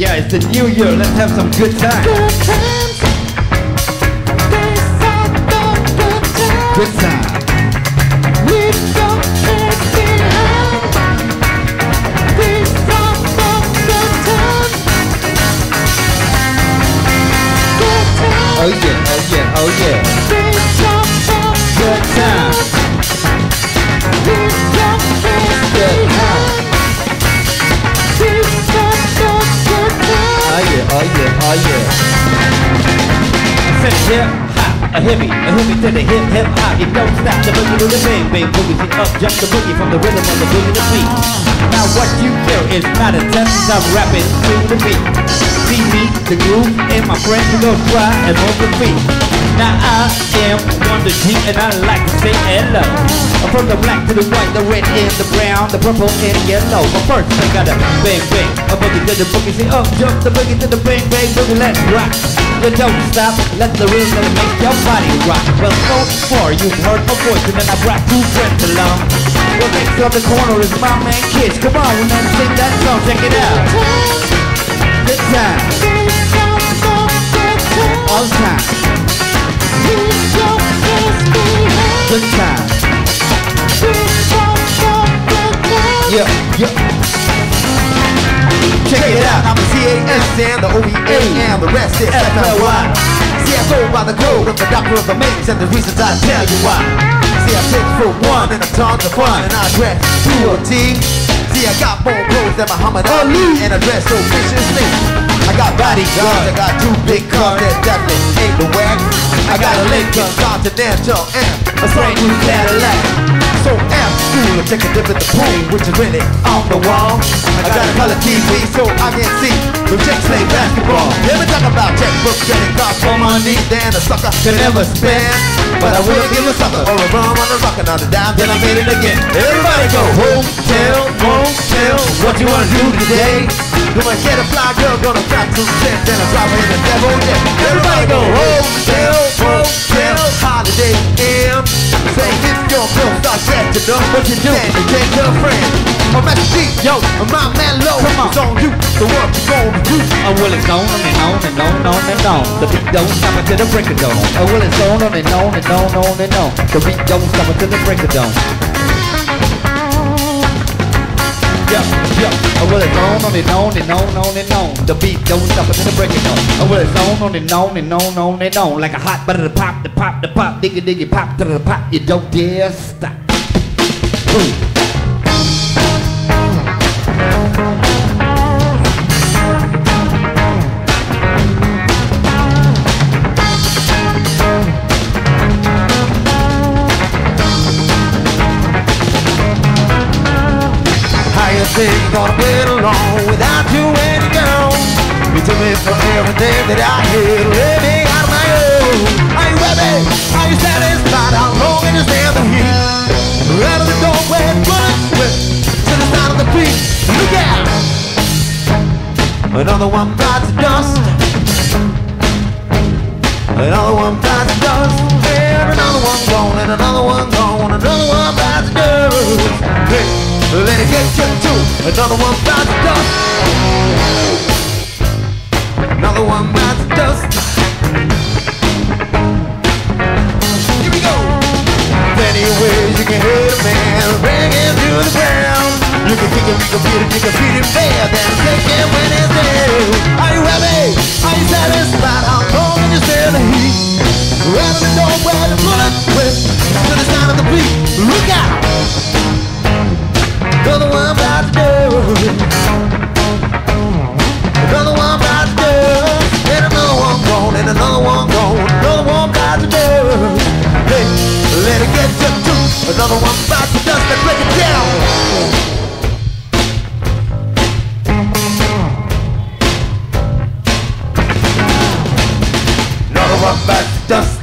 it's the new year. Let's have some good time. Good times. These are the good times. Good time. We don't take behind. These are the good times. Good times. Oh yeah, oh yeah, oh yeah. Oh yeah, said hip hop, a hippie, a hippie to the hip hip hop. You don't stop the boogie to the bang bang boogie. See up jump the boogie from the rhythm of the boogie to beat. Now what you hear is not a test, I'm rapping to the beat. See me, the groove, and my friends who go try and move the feet. Now I am Wonder G and I like to say hello. From the black to the white, the red and the brown, the purple and yellow. But first I gotta bang bang, a boogie to the boogie. Say up jump the boogie to the bang bang boogie. Let's rock. You don't stop, let the rhythm make your body rock. Well, so far you've heard my voice and then I brought two friends along. Well, next on the corner is my man Kids. Come on, man, sing that song, check it out. Good time, all the time. Good time, These are the good times. yeah, yeah. Check it out. I'm the C-A-S and the O-E-A and the rest is F-L-Y. See, I go by the code of the doctor of the mix and the reasons I tell you why. See, I take for one and a tons of fun and I dress to a T. See, I got more clothes than Muhammad oh, Ali and I dress so viciously. I got bodyguards, I got two big cars that definitely ain't the whack. I got a Lincoln Continental and a brand new Cadillac. So F school and take a dip at the pool, which is really on the wall. I got a color TV so I can see the chicks play basketball. Never talk about checkbooks, getting cars for money, then a sucker can never spend. But I will give a sucker or a rum on a rockin' on the dime, then I made it again. Everybody go hotel, motel, what you wanna do today? Gonna get a fly girl, gonna crack some shit, then I drop her in the devil jet. Everybody go hotel, your girl starts acting up, what you do? Then you take your friend. Oh, Master G, yo, my man Low, Come on. it's on you. So what you gonna do? Oh, well, it's on and on and on and on and on. The beat don't stop until the break of dawn. Oh, well, it's on and on and on and on and on. The beat don't stop until the break of dawn. Yeah, yeah. Oh, well, it's on on and on and on and on. The beat don't stop until the break of dawn. Oh, well, it's on on and on and on and on. Like a hot butter to pop, the pop, the pop, diggy diggy pop to the pop. You don't dare stop. Ooh. You're gonna play it along without you when you go? You took me for everything that I had, living out of my own. Are you ready? Are you satisfied? How long can you stand the heat? Right of the door where bullets to the sound of the beat. Look out! Another one bites the dust. Another one bites the dust. And another one gone, and another one gone, another one bites the dust. Hey, let it get you too. Another one bites the dust. Another one bites the dust. Here we go. Plenty of ways you can hurt a man, bring him to the ground. You can kick him, you can beat him, you can beat him bad, then take him when he's down. Another one bites the dust, let's break it down. Another one bites the dust.